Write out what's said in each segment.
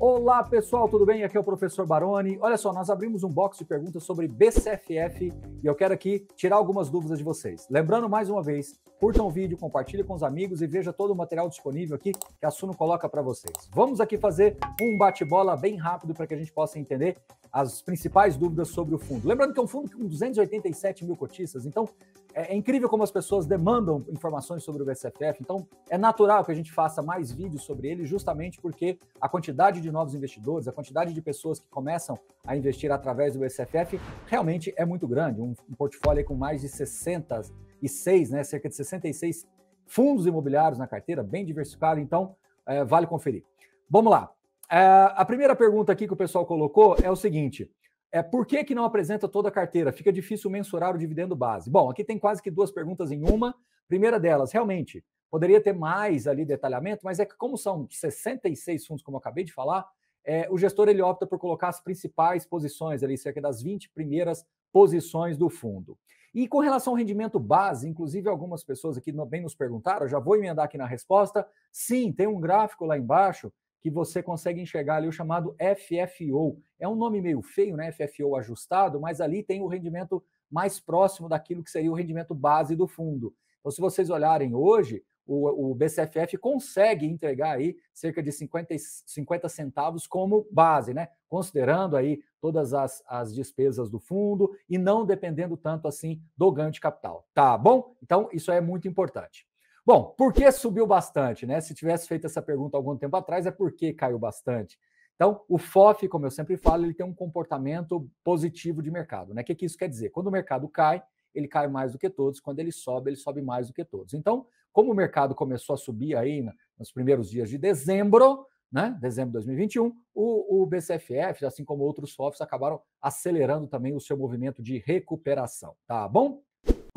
Olá pessoal, tudo bem? Aqui é o professor Baroni. Olha só, nós abrimos um box de perguntas sobre BCFF e eu quero aqui tirar algumas dúvidas de vocês. Lembrando mais uma vez, curtam o vídeo, compartilhe com os amigos e veja todo o material disponível aqui que a Suno coloca para vocês. Vamos aqui fazer um bate-bola bem rápido para que a gente possa entender as principais dúvidas sobre o fundo. Lembrando que é um fundo com 287 mil cotistas, então é, é, incrível como as pessoas demandam informações sobre o BCFF. Então é natural que a gente faça mais vídeos sobre ele, justamente porque a quantidade de novos investidores, a quantidade de pessoas que começam a investir através do BCFF realmente é muito grande. Um, um portfólio com mais de 66, né, cerca de 66 fundos imobiliários na carteira, bem diversificado, então é, vale conferir. Vamos lá. É, a primeira pergunta aqui que o pessoal colocou é o seguinte: é por que, que não apresenta toda a carteira? Fica difícil mensurar o dividendo base. Bom, aqui tem quase que duas perguntas em uma. Primeira delas, realmente, poderia ter mais ali detalhamento, mas é que como são 66 fundos, como eu acabei de falar, é, o gestor ele opta por colocar as principais posições ali, cerca das 20 primeiras posições do fundo. E com relação ao rendimento base, inclusive algumas pessoas aqui bem nos perguntaram, já vou emendar aqui na resposta. Sim, tem um gráfico lá embaixo que você consegue enxergar ali o chamado FFO. É um nome meio feio, né? FFO ajustado, mas ali tem o rendimento mais próximo daquilo que seria o rendimento base do fundo. Então, se vocês olharem hoje, o, o BCFF consegue entregar aí cerca de 50, 50 centavos como base, né? Considerando aí todas as, as despesas do fundo e não dependendo tanto assim do ganho de capital. Tá bom? Então, isso é muito importante. Bom, por que subiu bastante? Né? Se tivesse feito essa pergunta algum tempo atrás, é por que caiu bastante. Então, o FOF, como eu sempre falo, ele tem um comportamento positivo de mercado. Né? O que, que isso quer dizer? Quando o mercado cai, ele cai mais do que todos. Quando ele sobe, ele sobe mais do que todos. Então, como o mercado começou a subir aí nos primeiros dias de dezembro, né, dezembro de 2021, o, o BCFF, assim como outros FOFs, acabaram acelerando também o seu movimento de recuperação. Tá bom?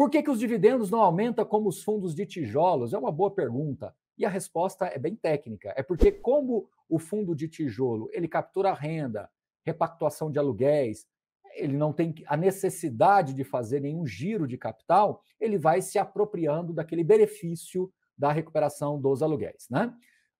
Por que, que os dividendos não aumentam como os fundos de tijolos? É uma boa pergunta. E a resposta é bem técnica. É porque como o fundo de tijolo ele captura renda, repactuação de aluguéis, ele não tem a necessidade de fazer nenhum giro de capital, ele vai se apropriando daquele benefício da recuperação dos aluguéis, né?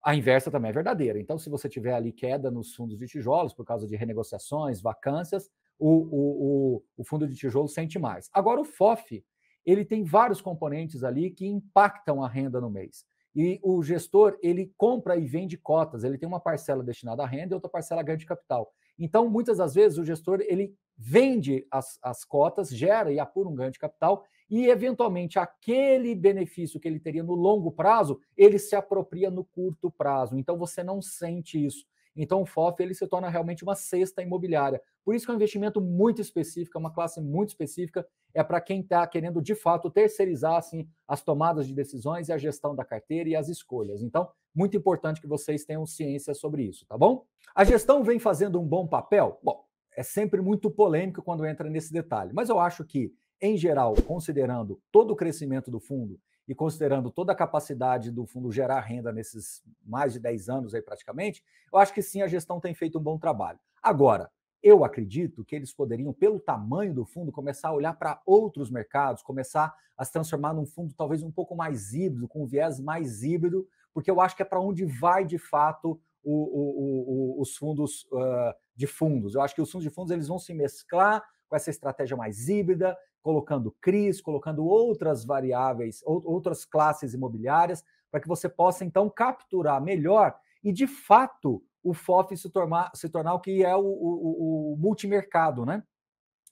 A inversa também é verdadeira. Então, se você tiver ali queda nos fundos de tijolos por causa de renegociações, vacâncias, o, o, o, o fundo de tijolo sente mais. Agora, o FOF, ele tem vários componentes ali que impactam a renda no mês. E o gestor, ele compra e vende cotas, ele tem uma parcela destinada à renda e outra parcela a ganho de capital. Então, muitas das vezes, o gestor, ele vende as, as cotas, gera e apura um ganho de capital e, eventualmente, aquele benefício que ele teria no longo prazo, ele se apropria no curto prazo. Então, você não sente isso. Então, o FOF ele se torna realmente uma cesta imobiliária. Por isso que é um investimento muito específico, é uma classe muito específica, é para quem está querendo, de fato, terceirizar assim, as tomadas de decisões e a gestão da carteira e as escolhas. Então, muito importante que vocês tenham ciência sobre isso, tá bom? A gestão vem fazendo um bom papel? Bom, é sempre muito polêmico quando entra nesse detalhe, mas eu acho que, em geral, considerando todo o crescimento do fundo e considerando toda a capacidade do fundo gerar renda nesses mais de 10 anos aí praticamente, eu acho que sim, a gestão tem feito um bom trabalho. Agora, eu acredito que eles poderiam, pelo tamanho do fundo, começar a olhar para outros mercados, começar a se transformar num fundo talvez um pouco mais híbrido, com um viés mais híbrido, porque eu acho que é para onde vai de fato o, o, o, os fundos uh, de fundos. Eu acho que os fundos de fundos eles vão se mesclar com essa estratégia mais híbrida, colocando CRIs, colocando outras variáveis, outras classes imobiliárias, para que você possa então capturar melhor e de fato o FOF se tornar, se tornar o que é o, o, o multimercado, né?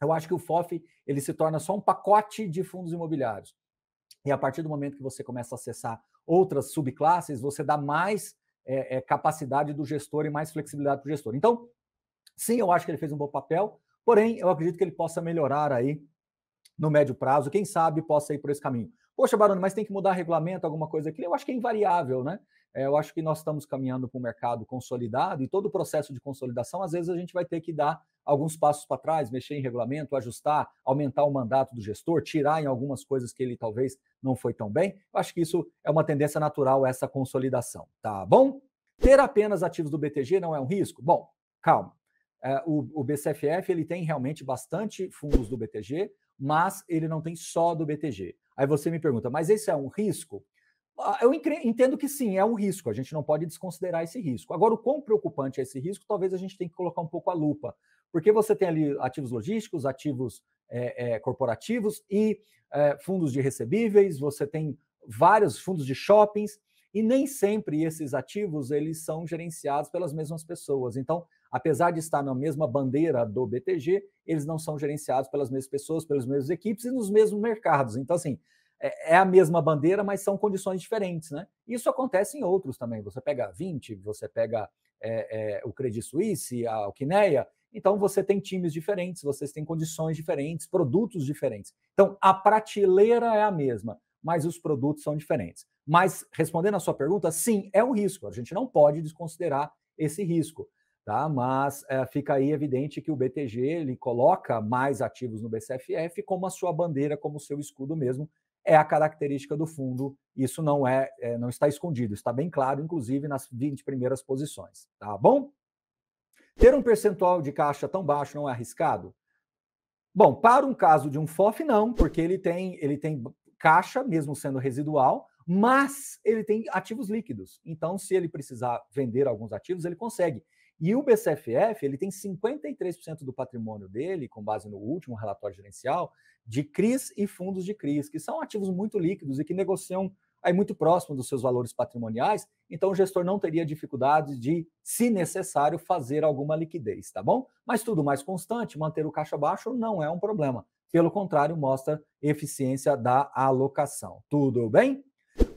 Eu acho que o FOF ele se torna só um pacote de fundos imobiliários. E a partir do momento que você começa a acessar outras subclasses, você dá mais é, é, capacidade do gestor e mais flexibilidade para o gestor. Então, sim, eu acho que ele fez um bom papel, porém, eu acredito que ele possa melhorar aí no médio prazo, quem sabe possa ir por esse caminho. Poxa, Barone, mas tem que mudar regulamento, alguma coisa aqui? Eu acho que é invariável, né? É, eu acho que nós estamos caminhando para um mercado consolidado e todo o processo de consolidação, às vezes, a gente vai ter que dar alguns passos para trás, mexer em regulamento, ajustar, aumentar o mandato do gestor, tirar em algumas coisas que ele talvez não foi tão bem. Eu acho que isso é uma tendência natural, essa consolidação. Tá bom? Ter apenas ativos do BTG não é um risco? Bom, calma. É, o, o BCFF ele tem realmente bastante fundos do BTG, mas ele não tem só do BTG. Aí você me pergunta, mas esse é um risco? Ah, eu entendo que sim, é um risco, a gente não pode desconsiderar esse risco. Agora, o quão preocupante é esse risco, talvez a gente tenha que colocar um pouco a lupa, porque você tem ali ativos logísticos, ativos é, é, corporativos e é, fundos de recebíveis, você tem vários fundos de shoppings, e nem sempre esses ativos eles são gerenciados pelas mesmas pessoas. Então, apesar de estar na mesma bandeira do BTG, eles não são gerenciados pelas mesmas pessoas, pelas mesmas equipes e nos mesmos mercados. Então, assim, é, é a mesma bandeira, mas são condições diferentes, né? Isso acontece em outros também. Você pega a 20, você pega é, é, o Credit Suisse, a Alquineia, então você tem times diferentes, vocês têm condições diferentes, produtos diferentes. Então, a prateleira é a mesma, mas os produtos são diferentes. Mas, respondendo a sua pergunta, sim, é um risco. A gente não pode desconsiderar esse risco. Tá? Mas é, fica aí evidente que o BTG ele coloca mais ativos no BCFF como a sua bandeira, como seu escudo mesmo. É a característica do fundo. Isso não é, é não está escondido, está bem claro, inclusive nas 20 primeiras posições. Tá bom? Ter um percentual de caixa tão baixo não é arriscado? Bom, para um caso de um FOF, não, porque ele tem, ele tem caixa, mesmo sendo residual, mas ele tem ativos líquidos. Então, se ele precisar vender alguns ativos, ele consegue. E o BCFF, ele tem 53% do patrimônio dele, com base no último relatório gerencial, de CRIs e fundos de CRIs, que são ativos muito líquidos e que negociam aí muito próximo dos seus valores patrimoniais, então o gestor não teria dificuldade de, se necessário, fazer alguma liquidez, tá bom? Mas tudo mais constante, manter o caixa baixo não é um problema. Pelo contrário, mostra eficiência da alocação. Tudo bem?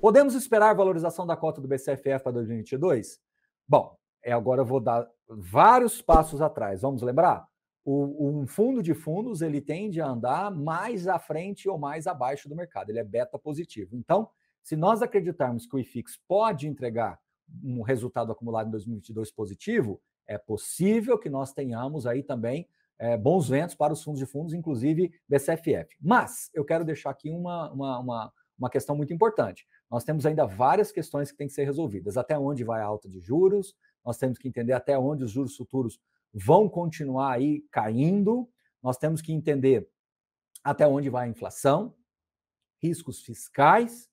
Podemos esperar valorização da cota do BCFF para 2022? Bom, é, agora eu vou dar vários passos atrás. Vamos lembrar? O, um fundo de fundos ele tende a andar mais à frente ou mais abaixo do mercado. Ele é beta positivo. Então, se nós acreditarmos que o IFIX pode entregar um resultado acumulado em 2022 positivo, é possível que nós tenhamos aí também é, bons ventos para os fundos de fundos, inclusive BCFF. Mas eu quero deixar aqui uma, uma, uma uma questão muito importante. Nós temos ainda várias questões que têm que ser resolvidas. Até onde vai a alta de juros? Nós temos que entender até onde os juros futuros vão continuar aí caindo. Nós temos que entender até onde vai a inflação, riscos fiscais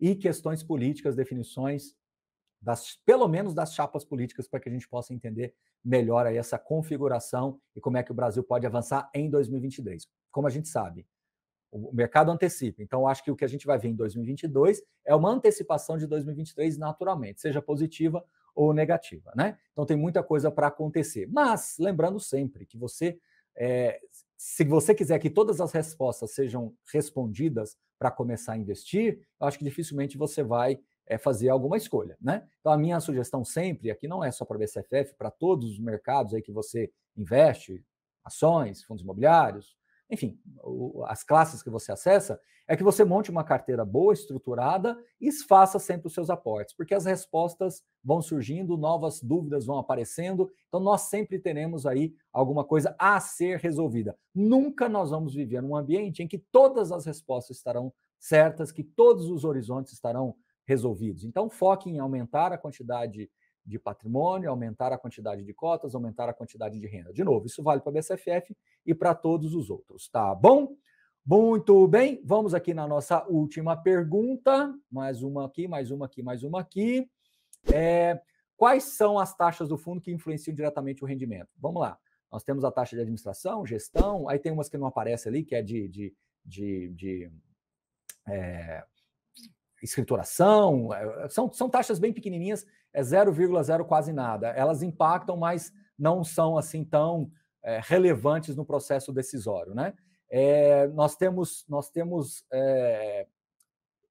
e questões políticas, definições das, pelo menos das chapas políticas, para que a gente possa entender melhor aí essa configuração e como é que o Brasil pode avançar em 2023. Como a gente sabe, o mercado antecipa. Então, acho que o que a gente vai ver em 2022 é uma antecipação de 2023 naturalmente, seja positiva ou negativa, né? Então, tem muita coisa para acontecer. Mas, lembrando sempre que você, é, se você quiser que todas as respostas sejam respondidas para começar a investir, eu acho que dificilmente você vai é, fazer alguma escolha, né? Então, a minha sugestão sempre, aqui não é só para a BCFF, para todos os mercados aí que você investe, ações, fundos imobiliários, enfim, as classes que você acessa, é que você monte uma carteira boa, estruturada e faça sempre os seus aportes, porque as respostas vão surgindo, novas dúvidas vão aparecendo, então nós sempre teremos aí alguma coisa a ser resolvida. Nunca nós vamos viver num ambiente em que todas as respostas estarão certas, que todos os horizontes estarão resolvidos. Então foque em aumentar a quantidade de patrimônio, aumentar a quantidade de cotas, aumentar a quantidade de renda. De novo, isso vale para a BCFF e para todos os outros, tá bom? Muito bem, vamos aqui na nossa última pergunta. Mais uma aqui, mais uma aqui, mais uma aqui. É, quais são as taxas do fundo que influenciam diretamente o rendimento? Vamos lá. Nós temos a taxa de administração, gestão, aí tem umas que não aparecem ali, que é de, de, de, de é, escrituração, é, são, são taxas bem pequenininhas, é 0,0 quase nada. Elas impactam, mas não são assim tão é, relevantes no processo decisório, né? É, nós temos, nós temos, é,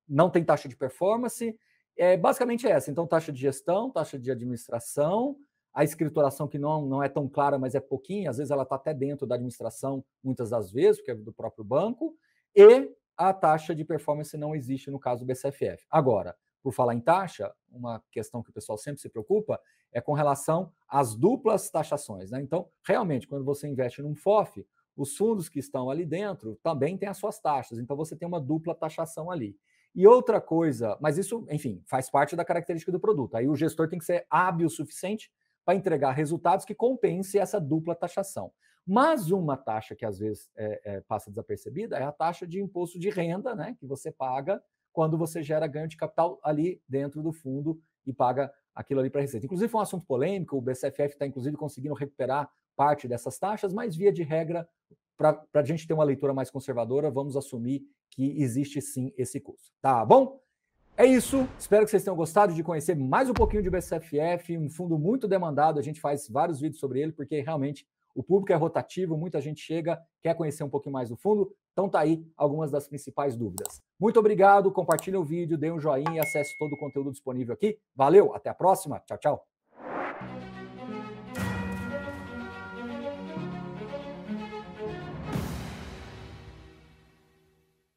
não tem taxa de performance, é basicamente essa. Então, taxa de gestão, taxa de administração, a escrituração que não, não é tão clara, mas é pouquinho, às vezes ela está até dentro da administração, muitas das vezes, porque é do próprio banco, e a taxa de performance não existe no caso do BCFF. Agora, por falar em taxa, uma questão que o pessoal sempre se preocupa é com relação às duplas taxações. Né? Então, realmente, quando você investe num FOF, os fundos que estão ali dentro também têm as suas taxas. Então, você tem uma dupla taxação ali. E outra coisa, mas isso, enfim, faz parte da característica do produto. Aí o gestor tem que ser hábil o suficiente para entregar resultados que compense essa dupla taxação. Mas uma taxa que às vezes é, é, passa desapercebida é a taxa de imposto de renda, né, que você paga quando você gera ganho de capital ali dentro do fundo e paga aquilo ali para receita. Inclusive, foi um assunto polêmico, o BCFF está, inclusive, conseguindo recuperar parte dessas taxas, mas, via de regra, para a gente ter uma leitura mais conservadora, vamos assumir que existe sim esse custo. Tá bom? É isso. Espero que vocês tenham gostado de conhecer mais um pouquinho de BCFF, um fundo muito demandado. A gente faz vários vídeos sobre ele, porque realmente o público é rotativo, muita gente chega, quer conhecer um pouquinho mais do fundo. Então tá aí algumas das principais dúvidas. Muito obrigado, compartilhe o vídeo, dê um joinha e acesse todo o conteúdo disponível aqui. Valeu, até a próxima. Tchau, tchau.